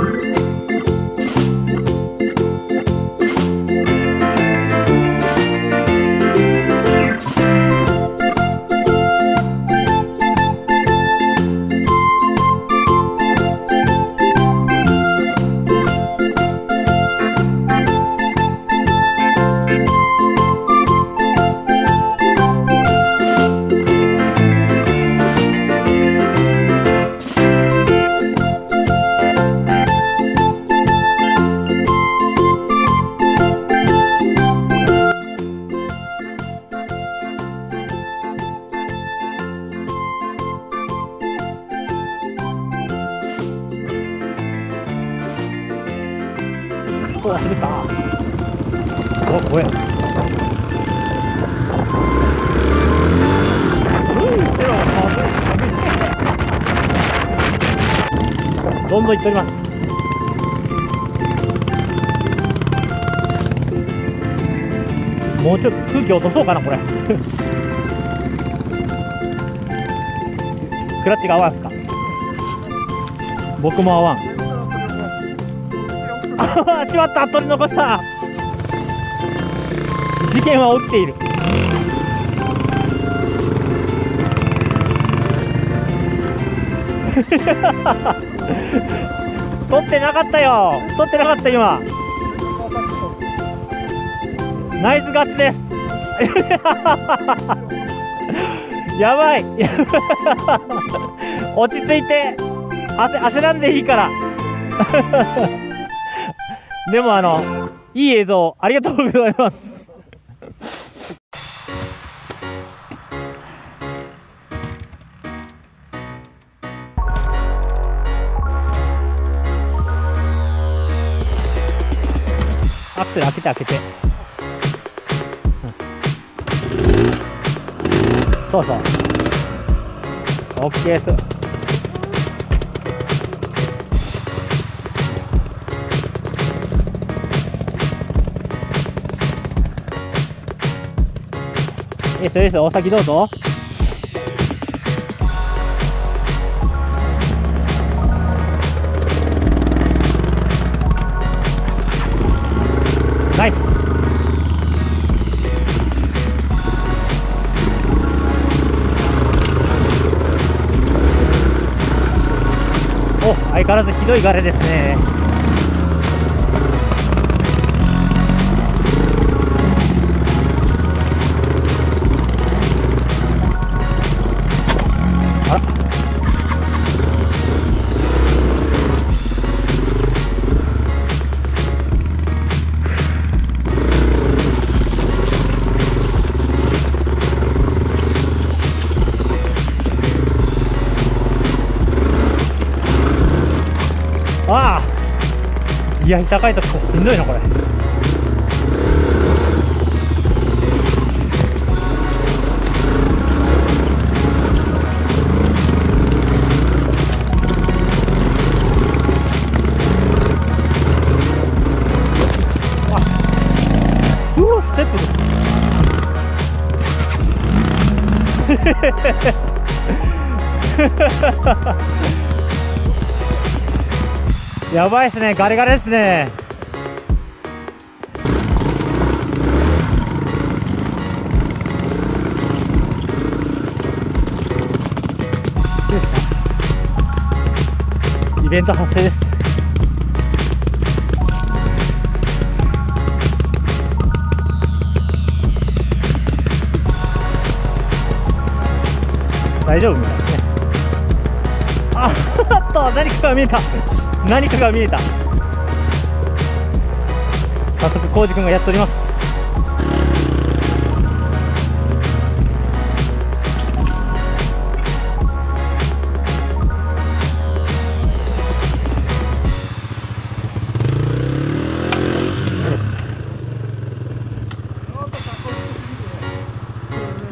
おどんどんいっております。もうちょっと空気落とそうかなこれ。クラッチが合わんすか？僕も合わん。あしまった。取り残した。事件は起きている 取ってなかったよ。取ってなかった今。ナイスガッツです。やばい。落ち着いて。焦焦らんでいいから。でもあの、いい映像ありがとうございます。アクセル開けて開けて。うんそうそう。オッケーです。いいですよいいですよお先どうぞ相変わらずひどいガレですね。いや高いとこしんどいなこれうわステップですやばいっすねガレガレですね。イベント発生です。大丈夫？みたいですねあっと何かが見えた。何かが見えた。早速浩司君がやっております。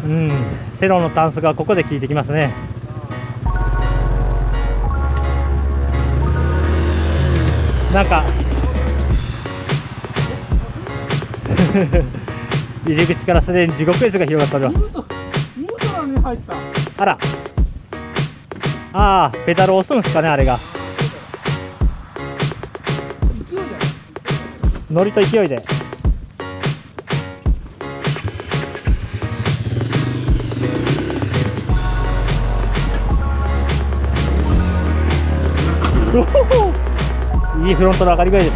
うん。セロのタンスがここで効いてきますね。なんか入り口からすでに地獄絵図が広がっております。あら。ああペダル押すんですかねあれが。ノリと勢いで。おほほいいフロントの上がり具合で。す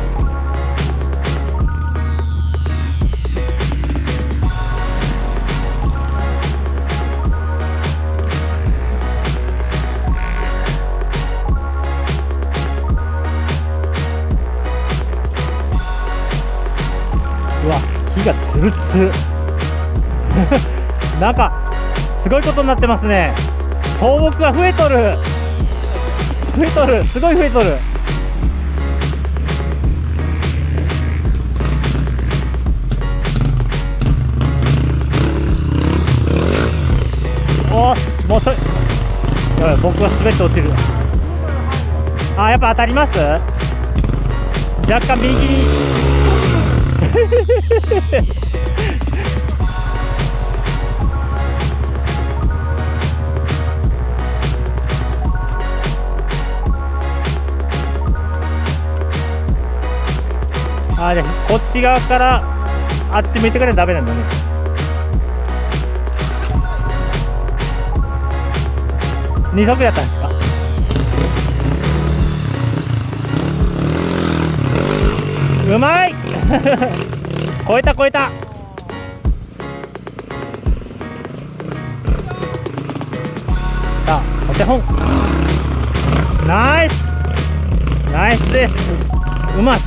うわ木がツルツル。なんかすごいことになってますね。倒木が増えとる。増えとる。すごい増えとる。もうそれやばい僕は滑って落ちるあやっぱ当たります？若干右に。あでこっち側からあっち向いてからダメなんだね。二足やったんですか？うまい！超えた超えた。さあお手本。ナイス！ナイスです。うまっ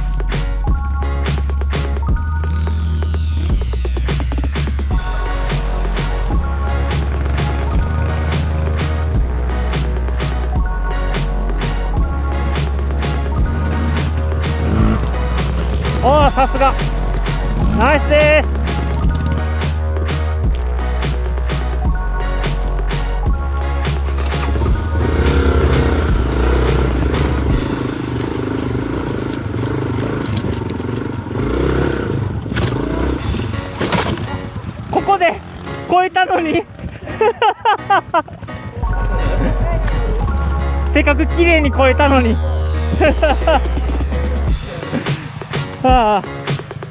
さすが。ナイスです。ここで超えたのに。せっかく綺麗に超えたのに。ああ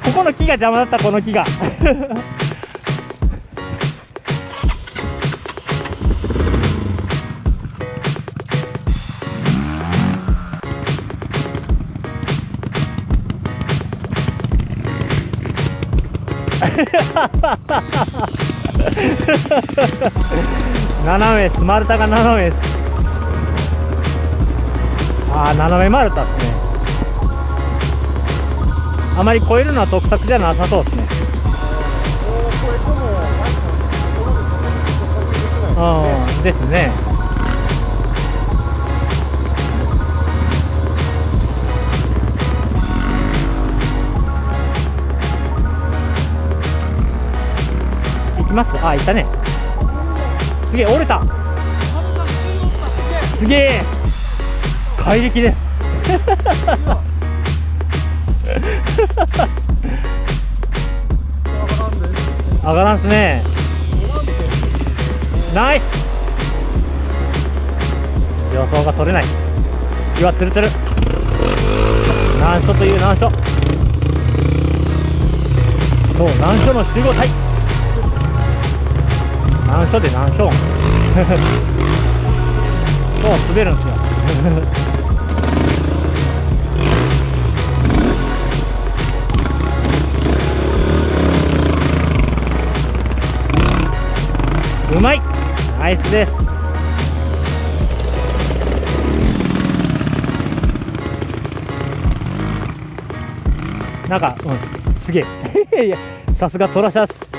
ここの木が邪魔だったこの木が。斜めです。丸太が斜めです。ああ斜め丸太っすね。あまり超えるのは得策じゃなさそうですね。うんですね。行きます？あいたね。すげえ折れた。すげえ。怪力です。上がらんすね。ナイス。予想が取れない。気はつるつる難所という難所。そう難所の集合体。難所で難所 そう滑るんですよ。うまい。ナイスです。なんかうん。すげえ。いやさすがトラシャス。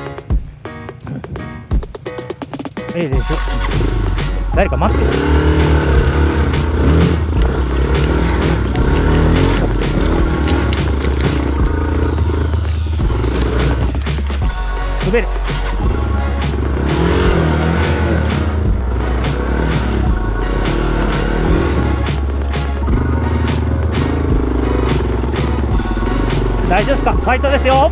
ええでしょ。誰か待って。る滑る。大丈夫ですか？ファイトですよ。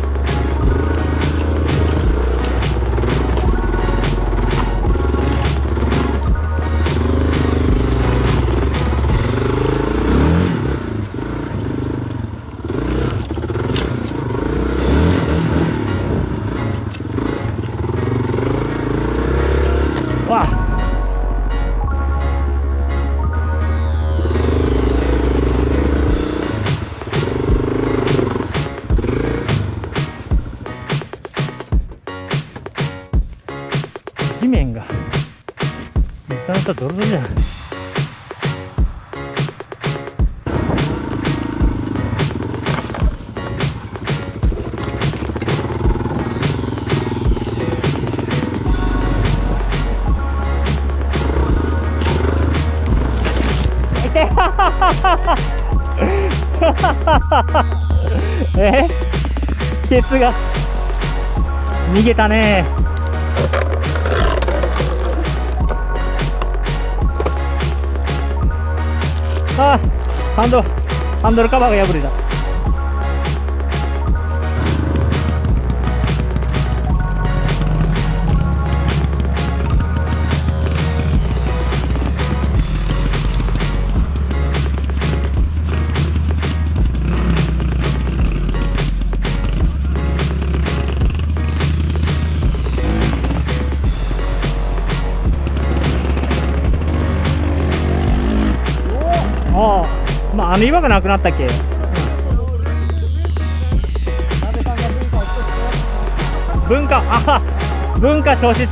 ドロドロじゃんいてえ？ケツが。逃げたね。ハンドハンドルカバーが破れた。あの岩がなくなったっけ？文化あ文化消失。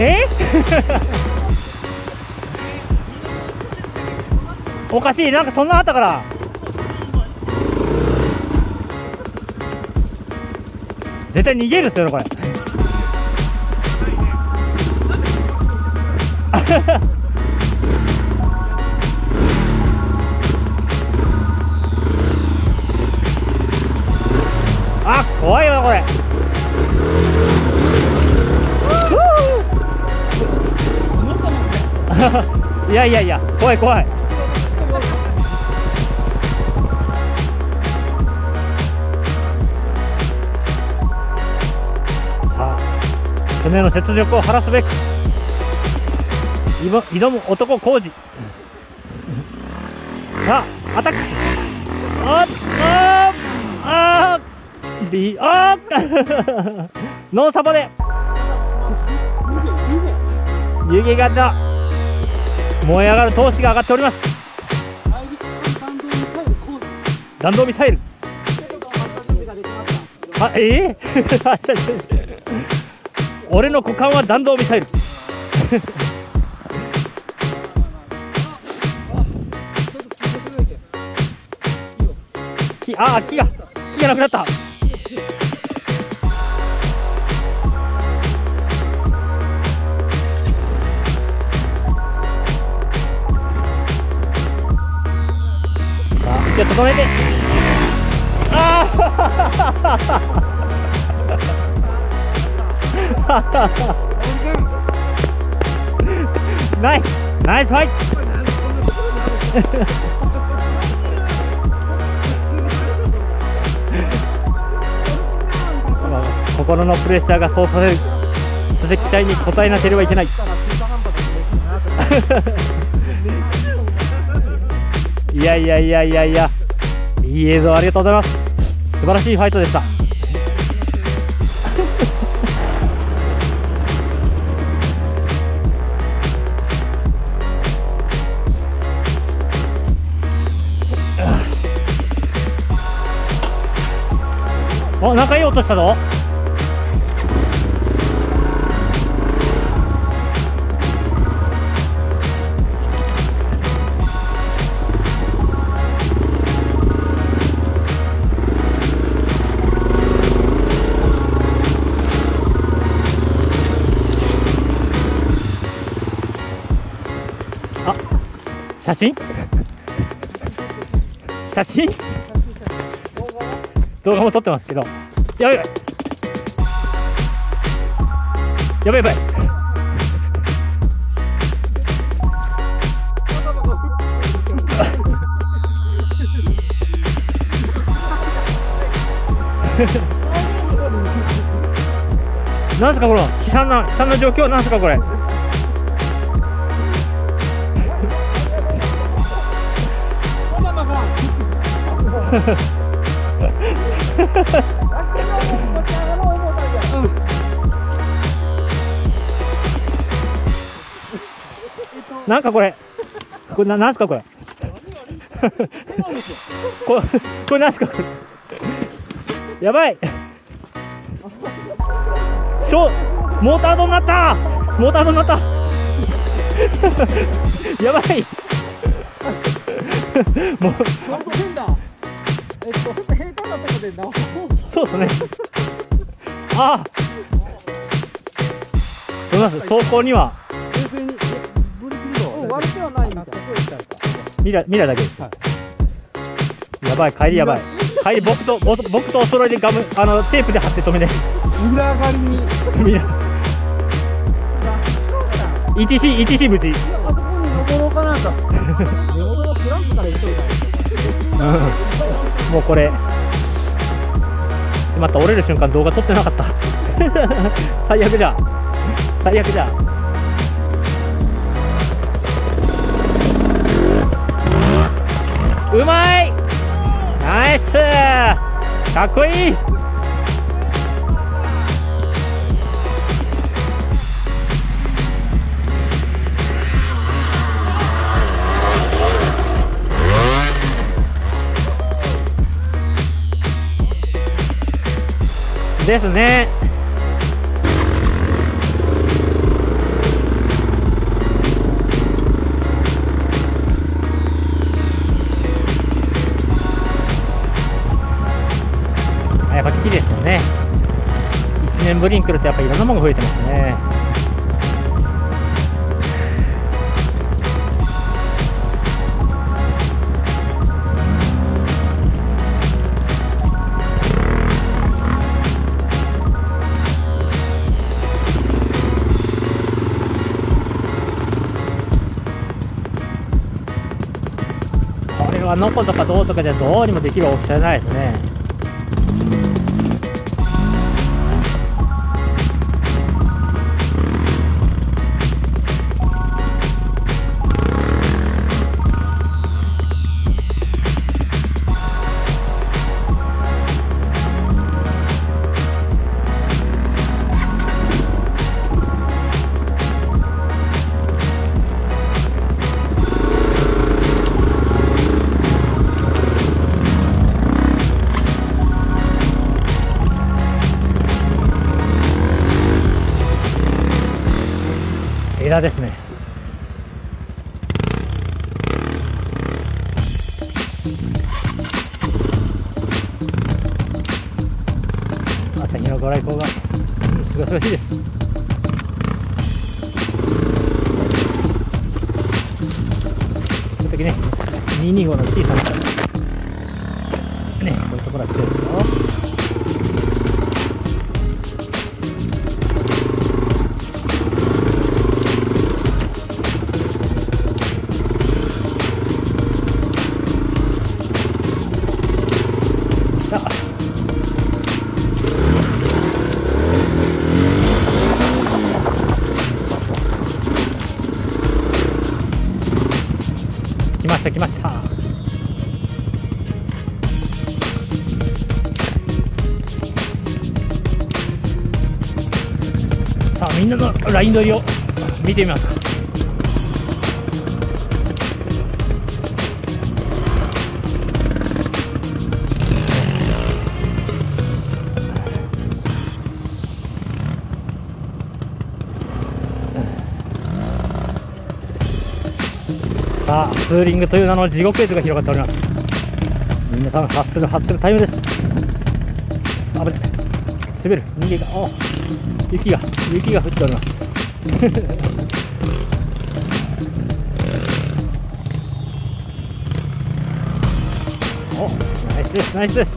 え？おかしい。なんかそんなのあったから。絶対逃げるっすよこれ。あ怖いわこれ。いやいやいや怖い怖い船の雪辱を晴らすべく挑む男浩二さあアタック。あっあーあービあーノーサボで。湯気がだ燃え上がる闘志が上がっております。弾道ミサイル。あえー、俺の股間は弾道ミサイル。木 あ木が木がなくなった。さあじゃあ整えて。あー。ナイスナイスファイト心のプレッシャーがそうさせるそして期待に応えなければいけない。いやいやいやいやいやいい映像ありがとうございます。素晴らしいファイトでした。おなんかいい音したぞ。あ写真？写真？動画も撮ってますけど。やばいやばいやばい なんすかこの悲惨な悲惨な状況？なんすかこれ？なんかこれ。これななんすかこれ。ここれなんすかこれ。やばい。しょモータードになった。モータードになった。やばい。もう。そう。ですね。ああ。どうします？走行にはミラミラだけ。です、やばい帰りやばい。帰り僕と僕僕とお揃いでガムあのテープで貼って止めて裏上がりに。ミラ。ETC ETC 無事あそこに登ろうかなと根元のクランクから行っといた もうこれ。しまった折れる瞬間動画撮ってなかった。最悪じゃ。最悪じうまい。ナイス。かっこいい。ですね。ぶりに来るとやっぱいろんなものが増えてますね。これはノコとかどうとかじゃどうにもできる大きさじゃないですね。ライン取りを見てみます。さあツーリングという名の地獄絵図が広がっております。皆さん発する発するタイムです。危ない。滑る。人間があ雪が雪が降っております。おナイスですナイス。です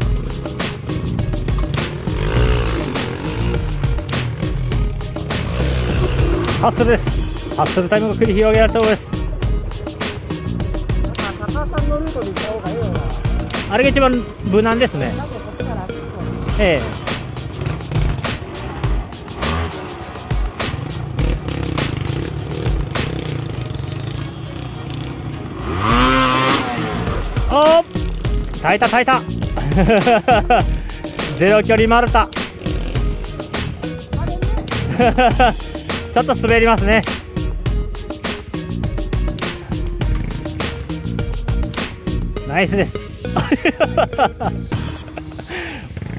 ハッスルです。ハッスルタイムが繰り広げられたようです。あれが一番無難ですね。ええ耐えた耐えた。ゼロ距離丸太 ちょっと滑りますね。ナイスです。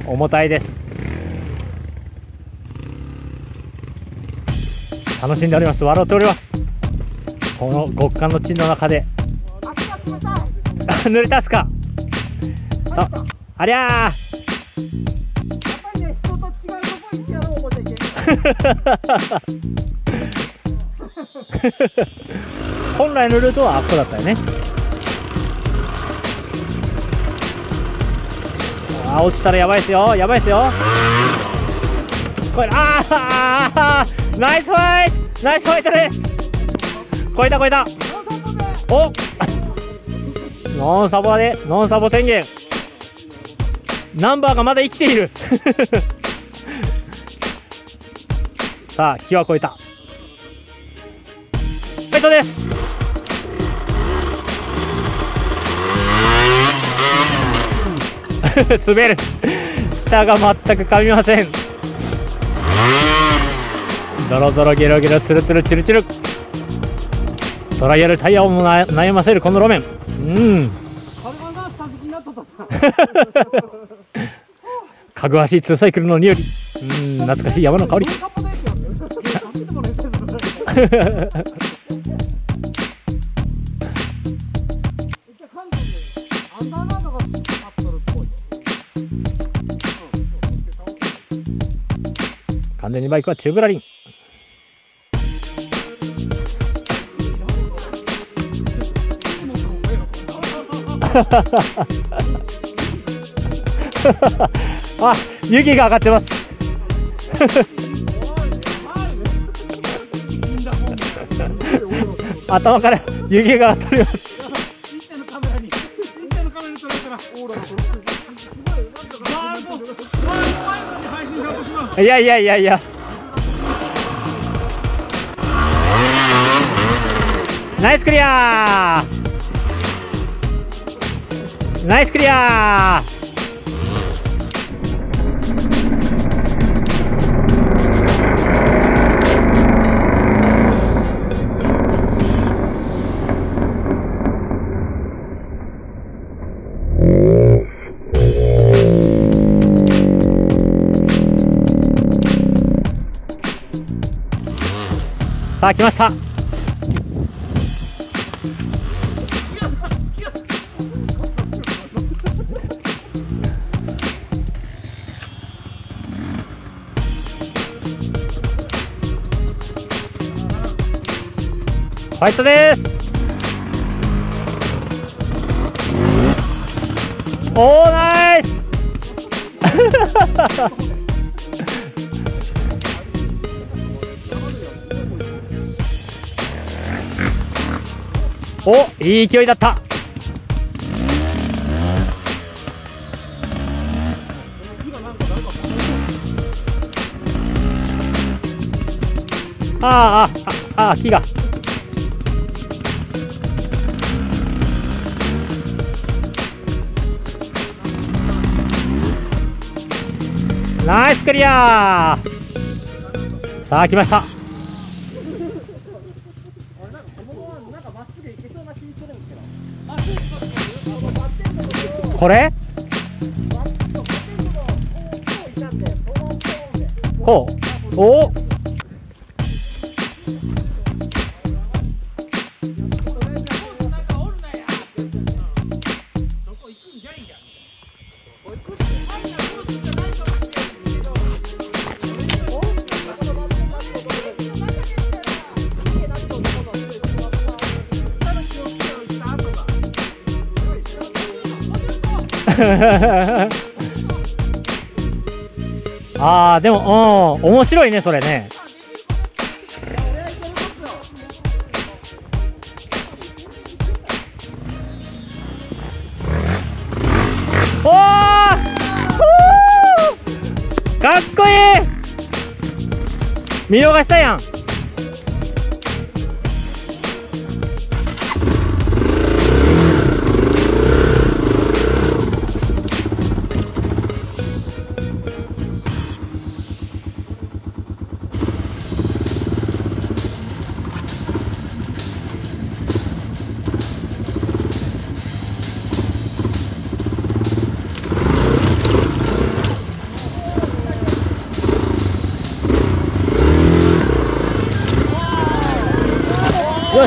重たいです。楽しんでおります。笑っております。この極寒の地の中で。濡れたっすか？ありゃー。やっぱりね人と違うとこ行ってやろう思っちゃいけない本来のルートはあっこだったよね。あー落ちたらやばいですよ。やばいですよ。これあーあーナイスファイト。ナイスファイトです。超えた超えた。おノンサボでノンサボ宣言ナンバーがまだ生きている。さあ火は超えた。ファイトです。滑る。下が全く噛みません。ドロドロゲロゲロツルツルチルチル。トライアルタイヤをも悩ませるこの路面。うん。かぐわしいツーサイクルの匂いうん懐かしい山の香り。完全にバイクはチューブラリンあ湯が上がってます。頭から湯気が当たります。いやいやいやいや。ナイスクリアナイスクリアさあ来ました。ファイトです。おーナイス。おいい勢いだった。あーあああ木が。ナイスクリアさあ来ました。これ？こう。お。ああでもうん面白いねそれね。おーふーかっこいい。見逃したやん。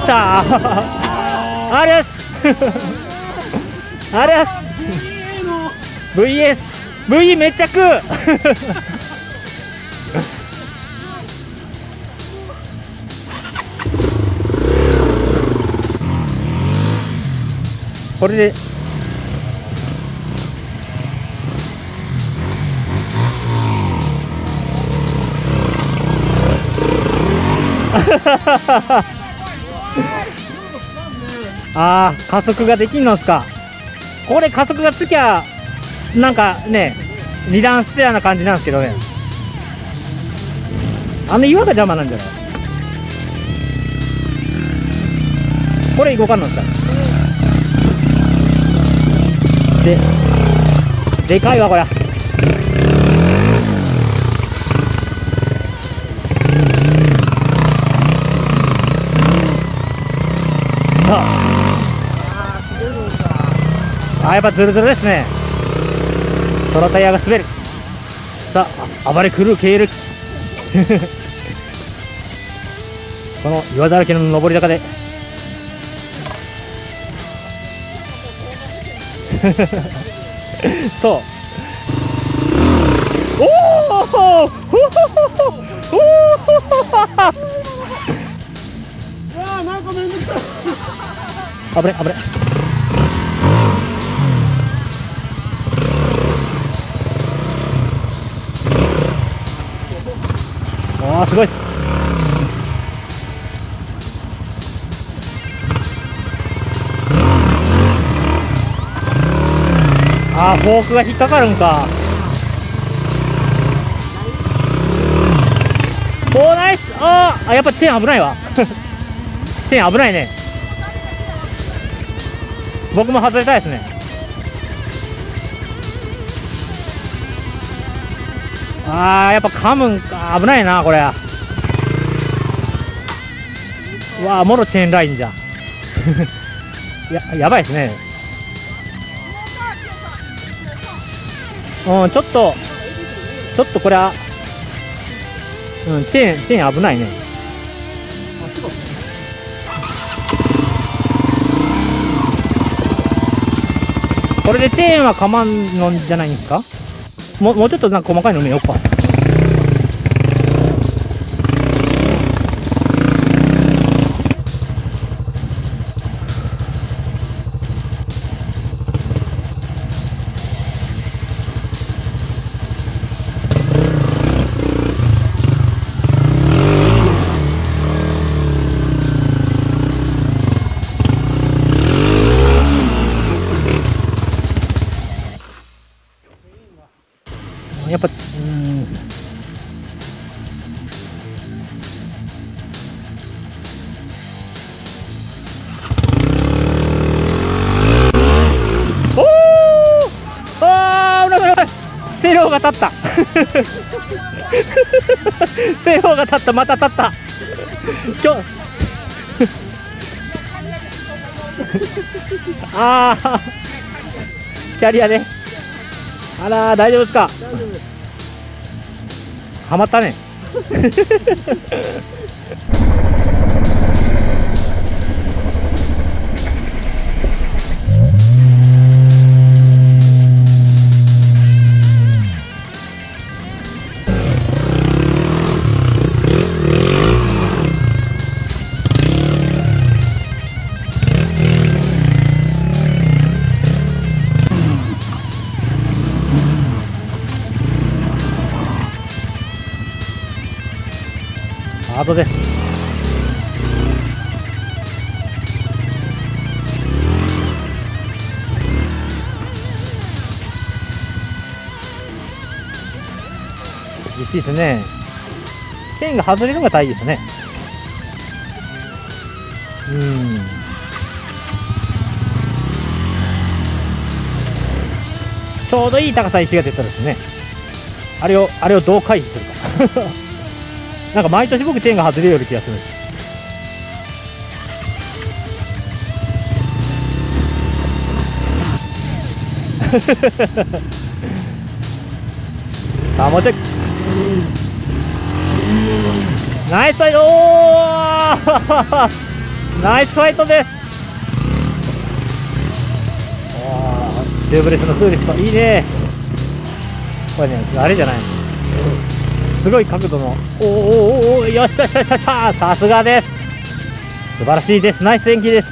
しゃーありゃっす。ありゃっす。VS V めっちゃ食う。これで。あー加速ができんのっすか。これ加速がつきゃなんかね二段ステアな感じなんですけどね。あの岩が邪魔なんじゃない？これ動かんのっすか？ででかいわこれ。あやっぱズルズルですね。そのタイヤが滑る。さあ暴れ狂う経歴 この岩だらけの上り坂で。そう。おお 危ね危ねすごい。っすあーフォークが引っかかるんか。おーナイス。あーあやっぱチェーン危ないわ。チェーン危ないね。僕も外れたいですね。あーやっぱ噛むんか。危ないなこれ。うわあもろチェーンラインじゃ ややばいですね。うんちょっとちょっとこれはうんチェーンチェーン危ないね。これでチェーンはかまんのんじゃないんですか？もうちょっとなんか細かいの見ようか。セローが立ったまた立った今日 ああキャリアね。あらー大丈夫ですか？はまったね。ハードです。厳しいですね。チェーンが外れるのが大事ですね。うん。ちょうどいい高さ石が出たらですね。あれをあれをどう回避するか。なんか毎年僕チェーンが外れるような気がするんです。さあもうちょいナイスサイドおナイスファイトです。おーチューブレスのツーリストいいね。これねあれじゃないの。すごい角度の。おーおーおおよしよしよしよしさすがです素晴らしいですナイス演技です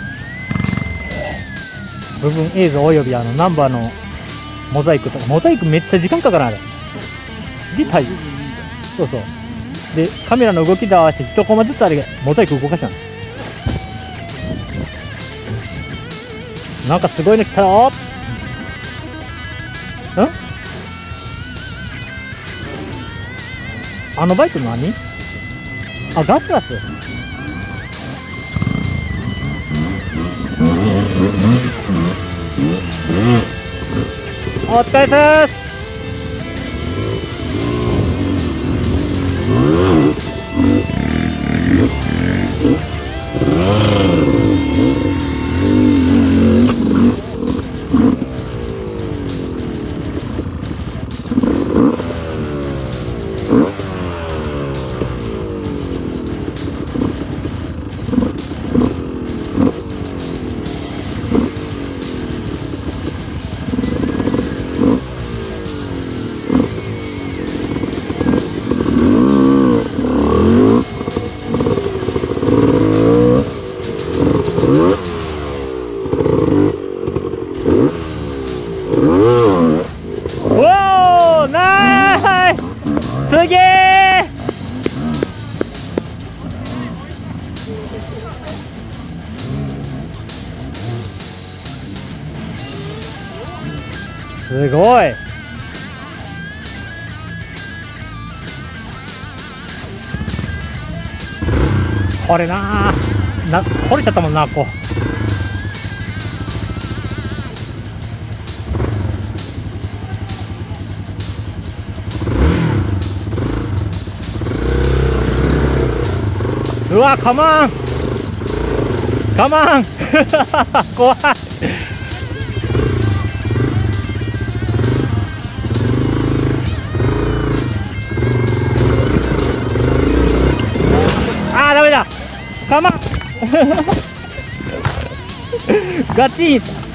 部分映像およびあのナンバーのモザイクとかモザイクめっちゃ時間かかるあれすげえ大そうそうでカメラの動きと合わせて1コマずつあれモザイク動かしたのなんかすごいの来たよんあのバイク何？あガスガス。お疲れ様です。すごい。これな。ーな掘れちゃったもんなこう。うわカマン。カマン。怖い。ガチン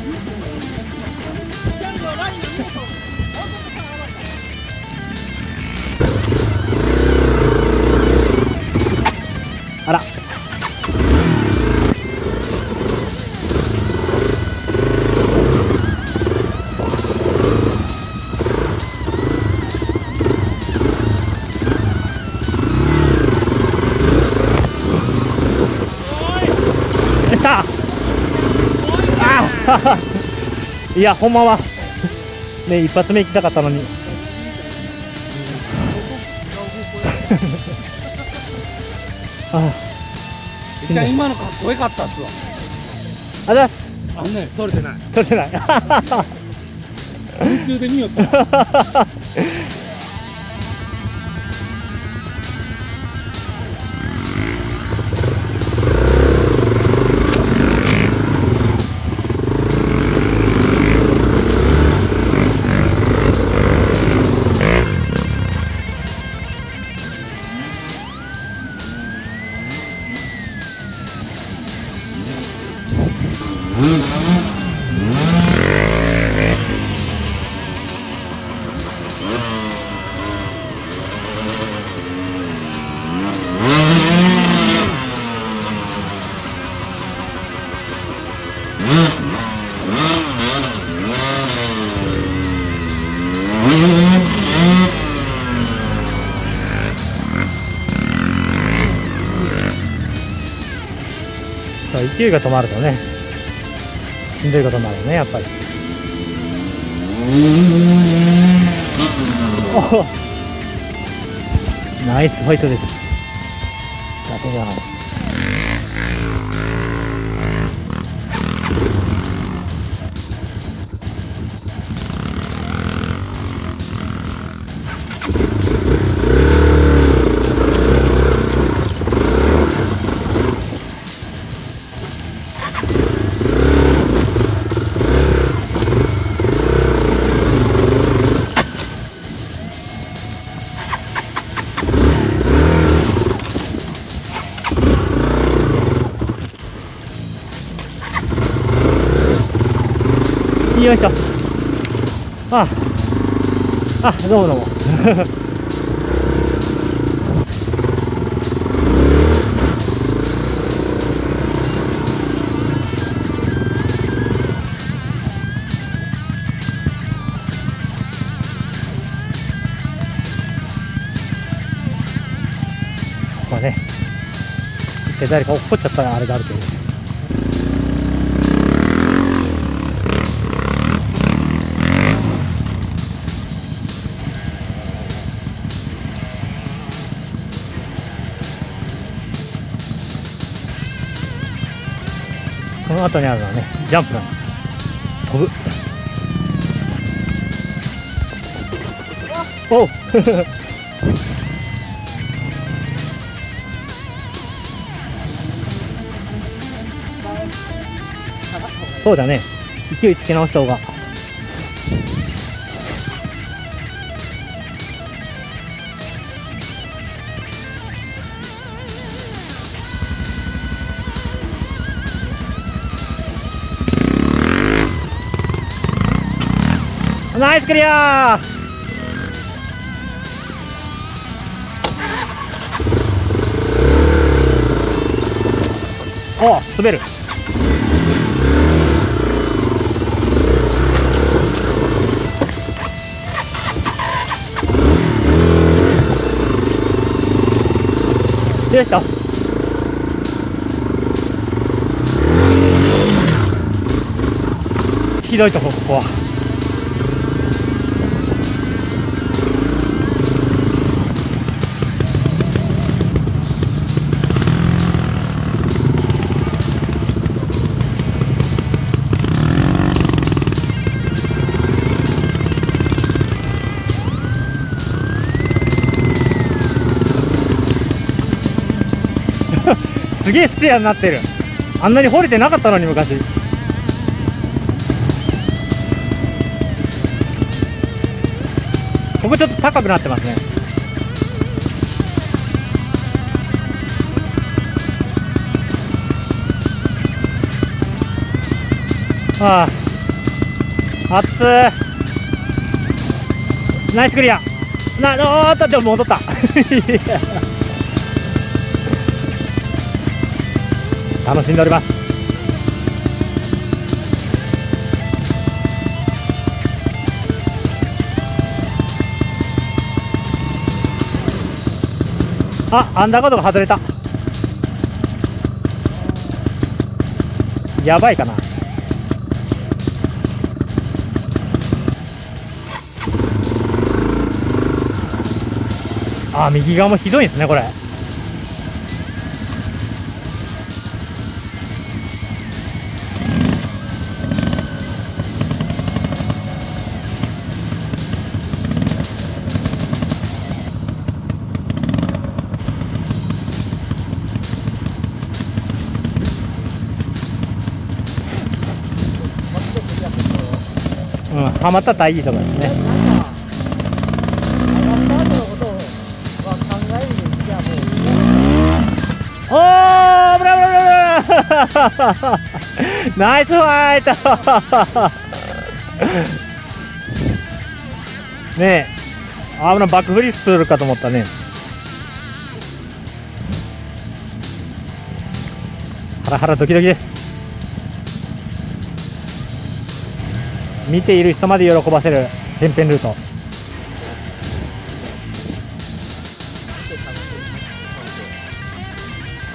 いやほんまは。ね一発目行きたかったのに。あじゃあ今のかっこよかったっすわ。あざっす。あのね撮れてない。取れてない。空中で見よった勢いが止まるとねしんどいことになるよねやっぱりおナイスファイトですだけじゃないよいしょ。ああどうもどうも。まあね一回誰か落っこっちゃったらあれがあるけど。こ後にあるのはねジャンプなんです飛ぶ。お そうだね。勢いつけ直した方が。ナイスクリア。お滑る。よいしょひどいとこここは。すげえスペアになってる。あんなに掘れてなかったのに昔。ここちょっと高くなってますね。ああ。熱い。ナイスクリア。なおーっと。でも戻った。楽しんでおります。あアンダーカードが外れた。やばいかな。あ右側もひどいですねこれ。ハマったらいいところですね。おー、ブラブラブラ ナイスファイト ねえ、あぶなバックフリップするかと思ったね。ハラハラドキドキです。見ている人まで喜ばせるてんぺんルート。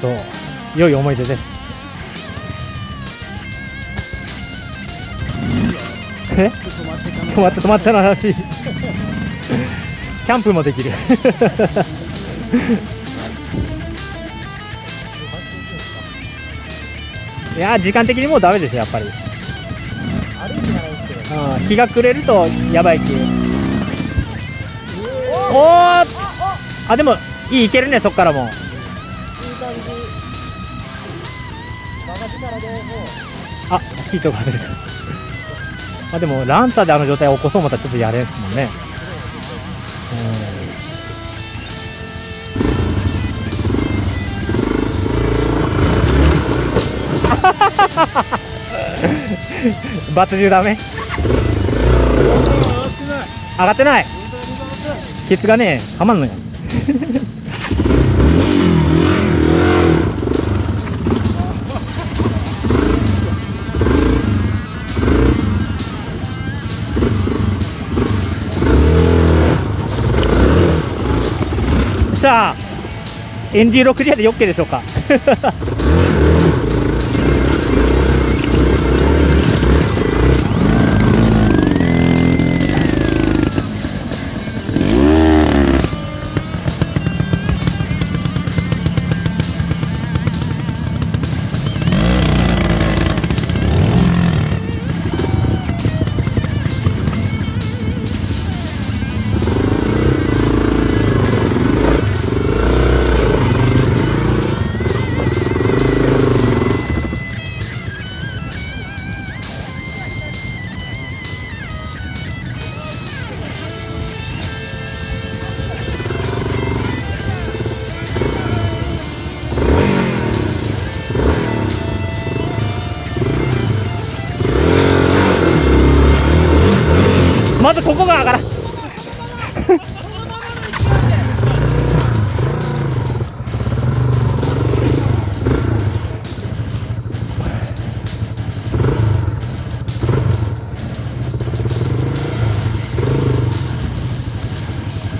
そう。良い思い出です。え？止まって止まっての話。キャンプもできる。いや時間的にもうダメですよやっぱり。うん、日が暮れるとやばいっていう。おおあでもいいいけるねそっからも。あヒートが外れたあでもランタであの状態を起こそう思ったらちょっとやれんすもんね。うん。バツ中ダメ？上がってない。ケツがねはまんのよ。さあエンデューロクリアでよっけでしょうか。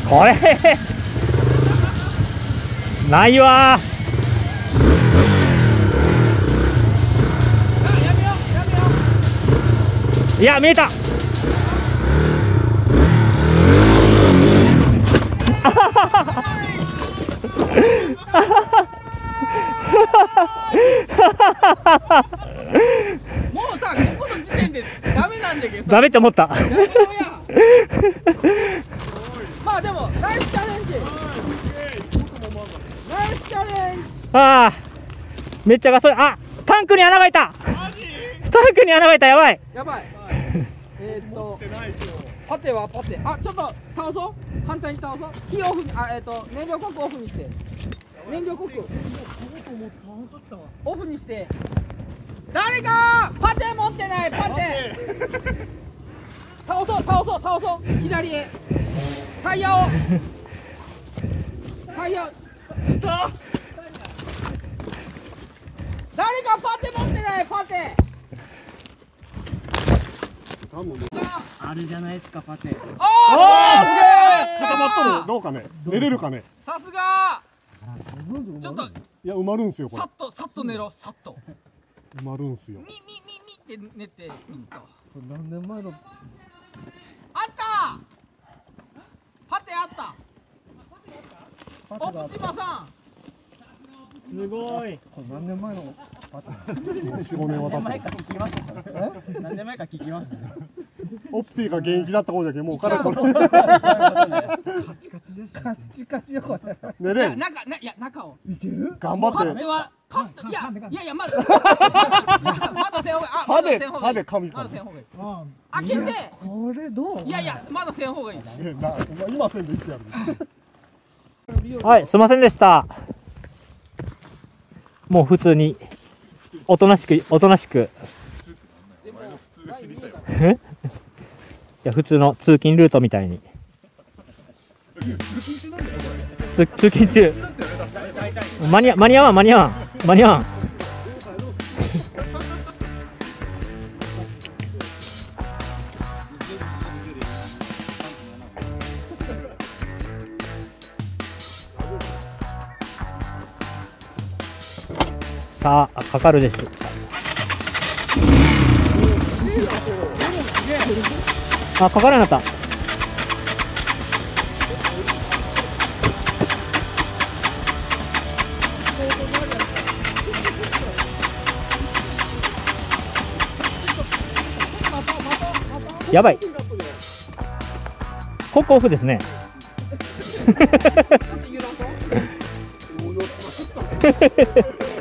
これ。ないわ。いや見えた。もうさここの時点でダメなんだけどさ。ダメって思ったまあでもナイスチャレンジ。ナイスチャレンジ。ああめっちゃガソリンあタンクに穴が開いた。タンクに穴が開いたやばい。やばい。えーっとパテはパテ。あちょっと倒そう。反対に倒そう。火オフにあえーっと燃料コックオフにして。燃料コック。オフにして。誰かパテ持ってないパテ倒そう倒そう倒そう。左へ。タイヤを。タイヤ。下。誰かパテ持ってないパテ。あるじゃないですかパテ。おーあーすげえさ固まっとる。どうかね。寝れるかね。さすが。ちょっと。いや埋まるんすよこれ。さっとさっと寝ろさっと。埋まるんすよ。みみみみって寝てみっと。何年前のあった。パテあった。オプティマさんすごい。これ何年前の？パテ45年渡ってる聞きますえ何年前か聞きます？オプティが現役だった頃じゃけもう彼それ。カチカチですカチカチよこれ寝れん。な中ないや中を。いける？頑パ張って。テはいやいやいやまだまだせんほうがいいあまだせんほうがいい歯で歯で噛みまだせんほうがいいあ開けてこれどういやいやまだせんほうがいい今せんでいつやるはいすいませんでしたもう普通におとなしくおとなしく。いや普通の通勤ルートみたいに。通通勤中。間に合間に合わん間に合わん間に合わん。さあかかるでしょ。うかあかからなかった。やばい。コックオフですね。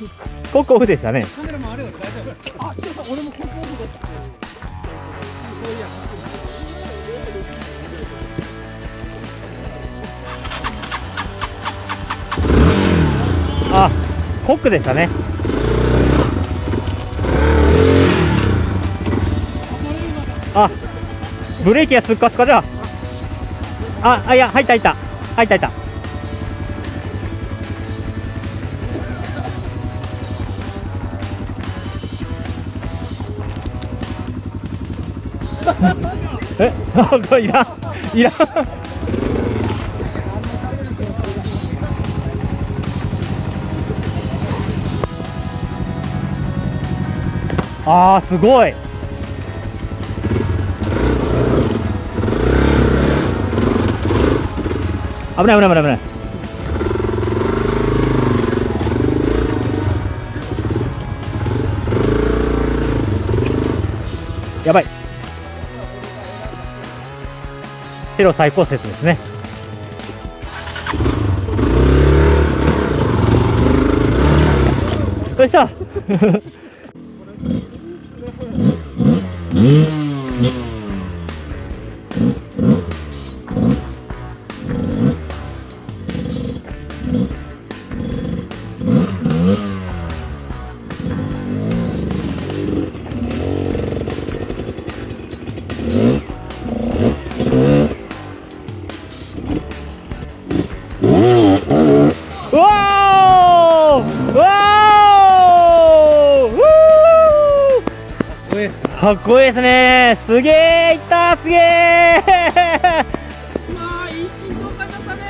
ちょっと揺らそうコックオフでしたね。カメラもあるよ大丈夫あちょっと俺もここオフだったあコックでしたね。あブレーキがすっかすかじゃああいや入った入った。入った入った。えあこれいらんいらん。あーすごい。危ない危ない危ない危ない。白最高説ですね。よいしょ。かっこいいですね。すげえいったすげえうわーいい緊張感だったね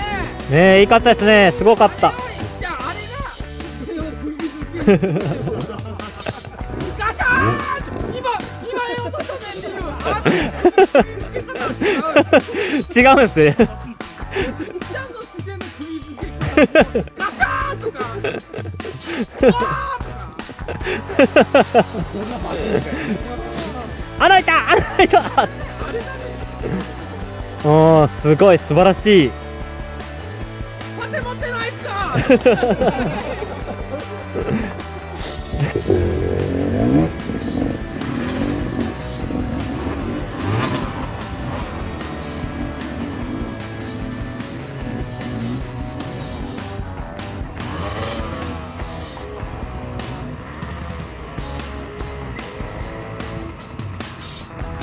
ねえいいかったですねすごかったじゃああれが姿勢を釘付けガシャーン今今絵落としたねっていう違うんですねちゃんと視線の釘付けガシャーンとかうわーとか穴開いた穴開いた。おーすごい素晴らしい。パテ持ってないっすか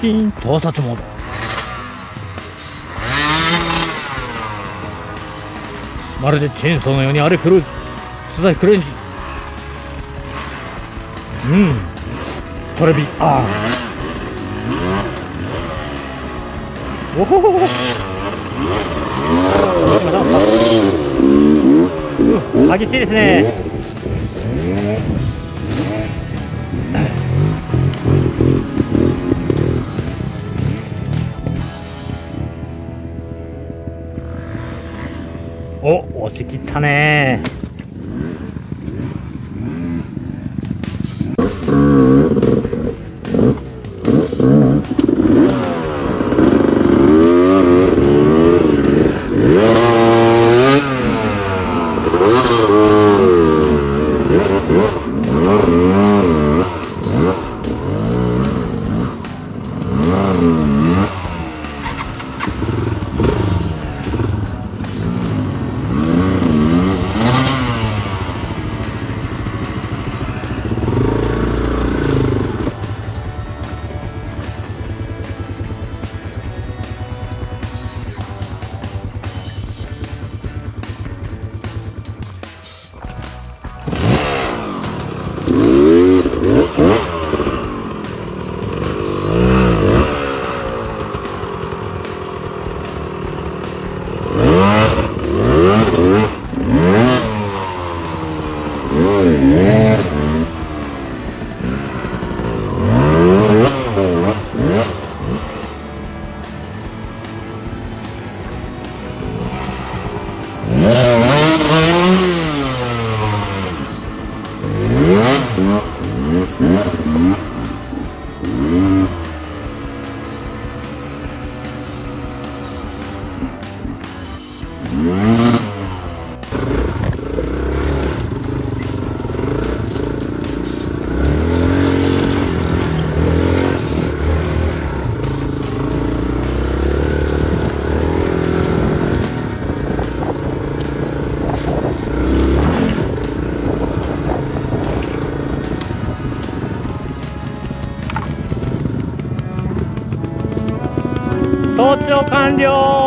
ピン盗撮モードまるでチェーンソーのように荒れ狂う素材クレンジ。うん。トレビあーおほほほうん。激しいですね。お押し切ったね。登頂完了